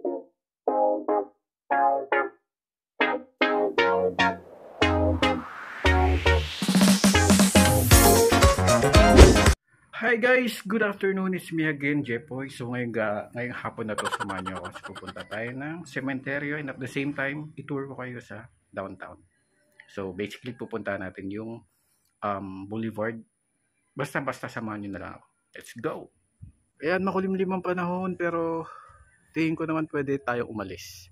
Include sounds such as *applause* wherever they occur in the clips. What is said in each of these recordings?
Hi guys! Good afternoon. It's me again, Jepoy. So ngayong, ga, ngayong hapon na to, samahan niyo ako. So pupunta tayo ng sementeryo and at the same time, itour ko kayo sa downtown. So basically, pupunta natin yung um, boulevard. Basta-basta samahan niyo na lang ako. Let's go! Ayan, makulimlim ang panahon pero tingin ko naman pwede tayo umalis.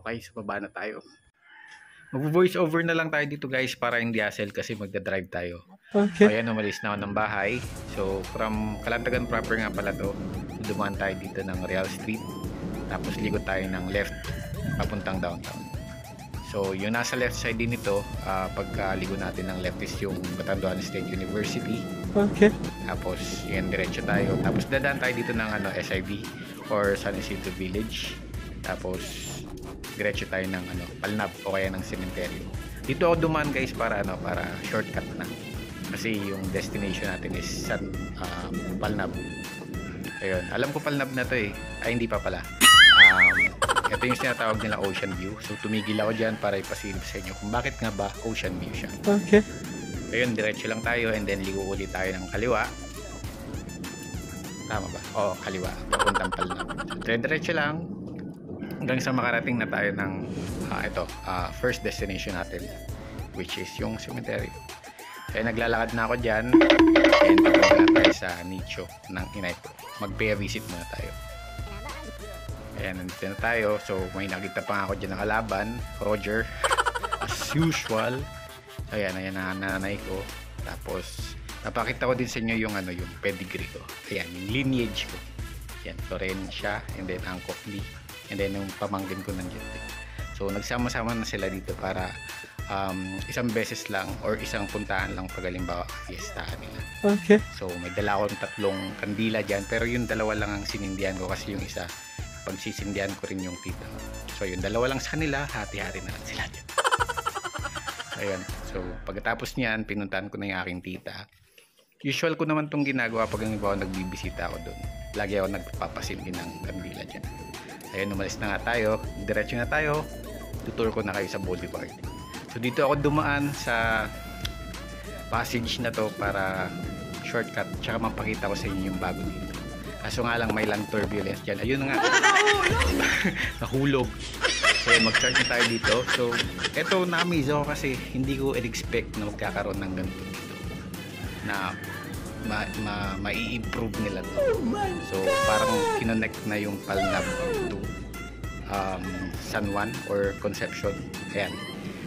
Okay, so baba na tayo. Mag-voice over na lang tayo dito guys para hindi hassle kasi magda-drive tayo. So, ayan, umalis na ako ng bahay. So, from Kalantagan proper nga pala to. Dumaan tayo dito ng Real Street. Tapos likod tayo ng left papuntang downtown. So, yung nasa left side din ito, uh, pagkaligo natin ng left is yung Batanduan State University. Okay. Tapos, yan, diretso tayo. Tapos, dadaan tayo dito ng ano, SIV or San Isidro Village. Tapos, diretso tayo ng ano, Palnab o kaya ng cemetery. Dito ako dumaan guys para ano, para shortcut na. Kasi yung destination natin is San uh, Palnab. Ayun, alam ko Palnab na to eh. Ay hindi pa pala. Um, ito yung sinatawag nila Ocean View. So tumigil ako diyan para ipasilip sa inyo kung bakit nga ba Ocean View siya. Okay. Ayun, diretso lang tayo and then ligo ulit tayo ng kaliwa. Tama ba? Oo, kaliwa. Papuntang Palnab. So, diretso lang hanggang sa makarating na tayo ng uh, ito, uh, first destination natin which is yung cemetery. Kaya naglalakad na ako dyan and papunta na tayo sa nicho ng inay ko. Mag-pay a visit muna tayo. Ayan, nandito na tayo. So, may nakita pa ako dyan ng kalaban, Roger. As usual. Ayan, ayan ang nanay ko. Tapos, napakita ko din sa inyo yung ano, yung pedigree ko. Ayan, yung lineage ko. Ayan, Florencia, and then Angkok Lee and then yung pamangkin ko nandiyan din so nagsama-sama na sila dito para um, isang beses lang or isang puntaan lang pag halimbawa fiestahan nila okay so may dala akong tatlong kandila dyan pero yung dalawa lang ang sinindihan ko kasi yung isa pagsisindihan ko rin yung tita so yung dalawa lang sa kanila hati-hati na lang sila dyan ayun so pagkatapos niyan pinuntahan ko na yung aking tita usual ko naman tong ginagawa pag halimbawa nagbibisita ako doon lagi ako nagpapasindi ng kandila dyan Ayan, umalis na nga tayo. Diretso na tayo. Tutur ko na kayo sa boulevard. So dito ako dumaan sa passage na to para shortcut tsaka mapakita ko sa inyo yung bago dito. Kaso nga lang may land turbulence dyan. Ayun nga. *laughs* Nahulog. So mag-start na tayo dito. So eto na-amaze ako kasi hindi ko expect na magkakaroon ng ganito dito. Na ma, ma, mai-improve nila to. So, parang kinonect na yung Palnab to um, San Juan or Conception. Ayan.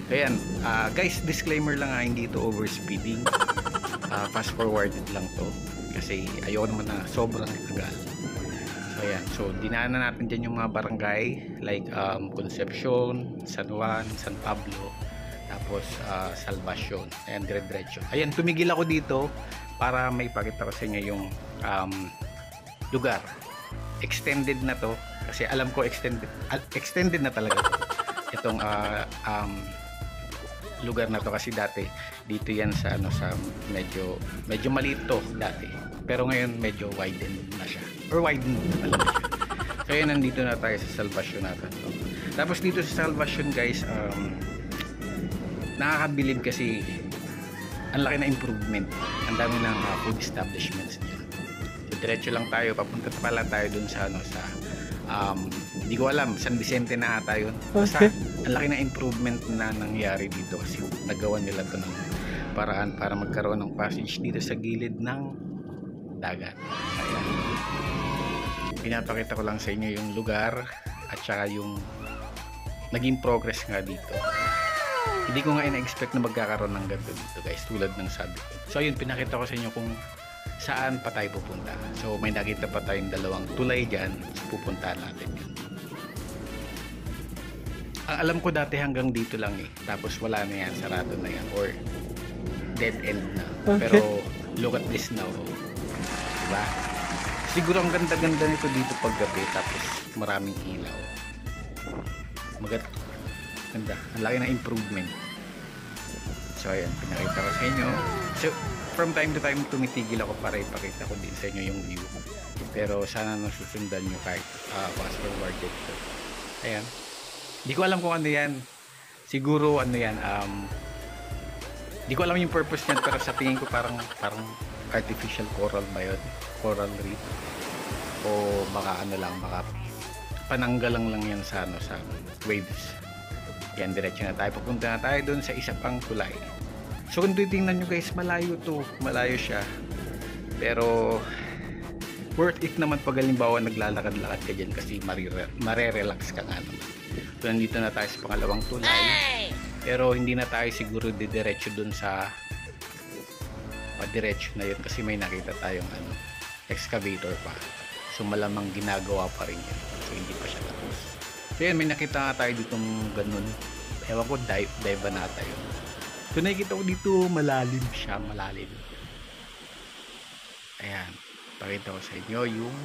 Ayan. Uh, guys, disclaimer lang nga, hindi ito overspeeding. Uh, *laughs* fast forwarded lang to. Kasi ayoko naman na sobrang tagal. Ayan. So, dinaanan natin dyan yung mga barangay like um, Concepcion, San Juan, San Pablo, tapos uh, Salvacion. Ayan, dire-diretso. Ayan, tumigil ako dito para may pakita ko sa inyo yung um, lugar extended na to kasi alam ko extended extended na talaga to. itong uh, um, lugar na to kasi dati dito yan sa ano sa medyo medyo maliit to dati pero ngayon medyo widen na siya or widen so yan nandito na tayo sa Salvation natin to. tapos dito sa Salvation guys um, nakakabilib kasi ang laki na improvement. Ang dami ng uh, food establishments dyan. So diretso lang tayo papunta pa lang tayo dun sa ano sa um, hindi ko alam San Vicente na ata yun. Basta okay. ang laki na improvement na nangyari dito kasi nagawa nila to ng paraan para magkaroon ng passage dito sa gilid ng dagat. Ayan pinapakita ko lang sa inyo yung lugar at saka yung naging progress nga dito. Hindi ko nga ina-expect na magkakaroon ng ganito dito guys tulad ng sabi ko. So yun pinakita ko sa inyo kung saan pa tayo pupunta. So may nakita pa tayong dalawang tulay dyan. So pupuntahan natin yun. Ang alam ko dati hanggang dito lang eh. Tapos wala na yan sarado na yan. Or dead end na. Okay. pero look at this now. Diba siguro ang ganda-ganda nito dito pag gabi tapos maraming ilaw maganda ganda ang laki ng improvement so ayan pinakita ko sa inyo so from time to time tumitigil ako para ipakita ko din sa inyo yung view. Pero sana nasusundan nyo kahit uh, fast forward dito. Ayan. Hindi ko alam kung ano yan. Siguro ano yan, um, hindi ko alam yung purpose niyan pero sa tingin ko parang parang artificial coral ba yun? Coral reef. O baka ano lang, baka pananggalang lang yan sa ano sa waves. Yan, diretso na tayo. Pupunta na tayo doon sa isa pang kulay. So kung titingnan nyo guys, malayo to. Malayo siya. Pero worth it naman pag halimbawa naglalakad-lakad ka dyan kasi marere-relax ka nga naman. So nandito na tayo sa pangalawang tulay. Pero hindi na tayo siguro didiretso dun sa diretso na yun kasi may nakita tayong ano, excavator pa. So malamang ginagawa pa rin yun. So hindi pa siya tapos. So yan, may nakita nga tayo ditong ganun. Ewan ko, dive, dive ba nata yun. So nakikita ko dito, malalim siya, malalim. Ayan, pakita ko sa inyo yung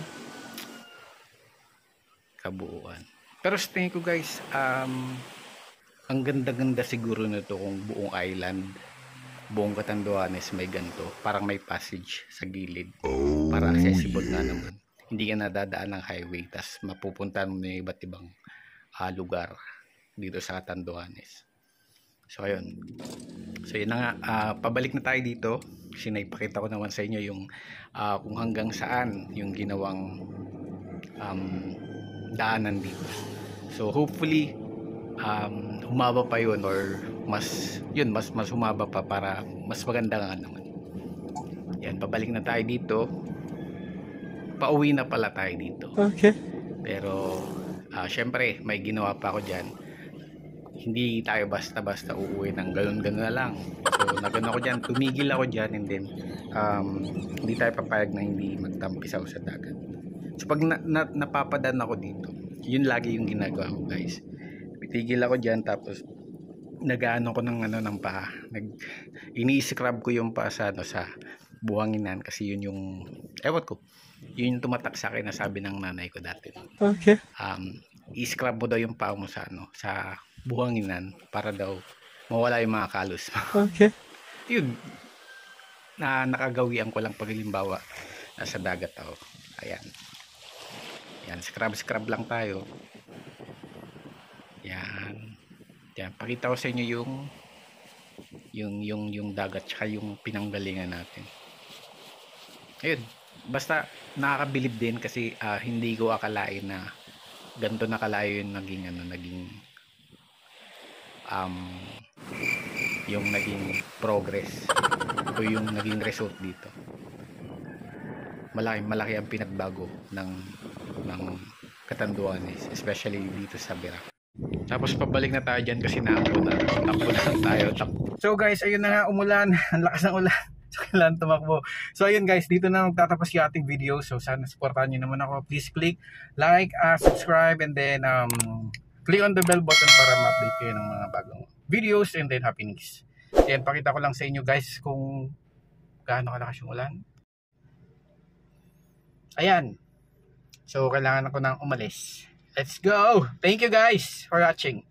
kabuuan. Pero sa tingin ko guys, um, ang ganda-ganda siguro nito kung buong island, buong Catanduanes may ganto. Parang may passage sa gilid. para accessible nga naman. Hindi ka nadadaan ng highway, tas mapupuntahan mo na iba't ibang uh, lugar dito sa Catanduanes. So ayun. So yun na nga, uh, pabalik na tayo dito. Kasi naipakita ko naman sa inyo yung uh, kung hanggang saan yung ginawang um, daanan dito. So hopefully um, humaba pa yun or mas yun mas mas humaba pa para mas maganda nga naman. Yan, pabalik na tayo dito. Pauwi na pala tayo dito. Okay. Pero uh, syempre may ginawa pa ako diyan hindi tayo basta-basta uuwi ng ganun-ganun na lang. So, nagano ako dyan, tumigil ako dyan and then um, hindi tayo papayag na hindi magtampisaw sa dagat. So, pag na, na, napapadan ako dito, yun lagi yung ginagawa ko guys. Titigil ako dyan tapos nagaano ko ng ano ng paa. Nag, ini-scrub ko yung paa sa, ano, sa buhanginan kasi yun yung, ewan ko, yun yung tumatak sa akin na sabi ng nanay ko dati. Okay. Um, i-scrub mo daw yung paa mo sa ano, sa buhanginan para daw mawala yung mga kalos. okay. *laughs* Yun. Na nakagawian ko lang pag halimbawa nasa dagat ako. Ayan. Yan, scrub scrub lang tayo. Yan. Pakita ko sa inyo yung yung yung yung dagat tsaka yung pinanggalingan natin. Ayun. Basta nakakabilib din kasi uh, hindi ko akalain na ganito na kalayo yung naging ano, naging um, yung naging progress o yung naging result dito malaki malaki ang pinagbago ng ng Katanduanes especially dito sa Bira tapos pabalik na tayo dyan kasi naampo na takbo na tayo takbo. so guys ayun na nga umulan *laughs* ang lakas ng ulan *laughs* so kailangan tumakbo so ayun guys dito na magtatapos yung ating video so sana supportahan nyo naman ako please click like uh, subscribe and then um, click on the bell button para ma-update kayo ng mga bagong videos and then happenings. Yan, pakita ko lang sa inyo guys kung gaano kalakas yung ulan. Ayan. So, kailangan ako nang umalis. Let's go! Thank you guys for watching.